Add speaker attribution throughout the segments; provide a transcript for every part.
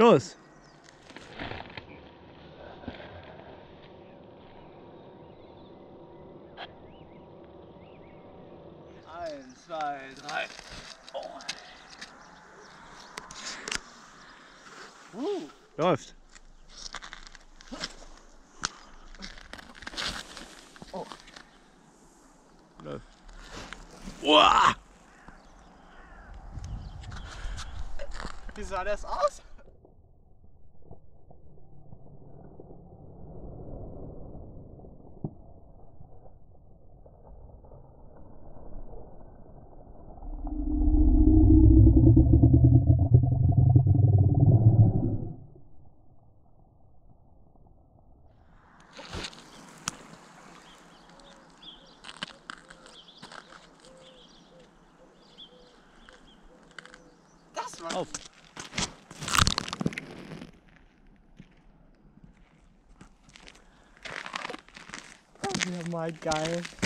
Speaker 1: Los!
Speaker 2: Eins, zwei, drei. Oh.
Speaker 1: Läuft.
Speaker 2: Oh.
Speaker 1: Läuft. Uah!
Speaker 2: Wie sah das aus?
Speaker 1: Oh.
Speaker 2: oh. My god!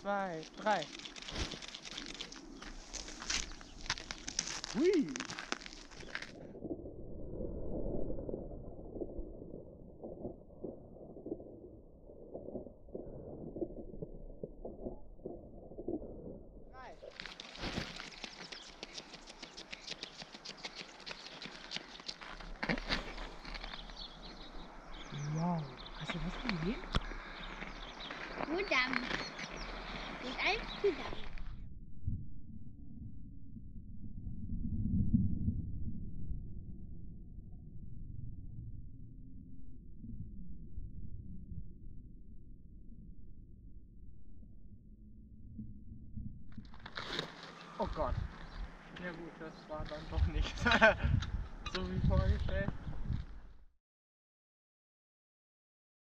Speaker 2: Zwei, drei. Hui. Wow. Hast du das gesehen?
Speaker 3: Kudamm. Mit einem Kudamm.
Speaker 2: Oh Gott. Ja gut, das war dann doch nicht so wie vorgestellt.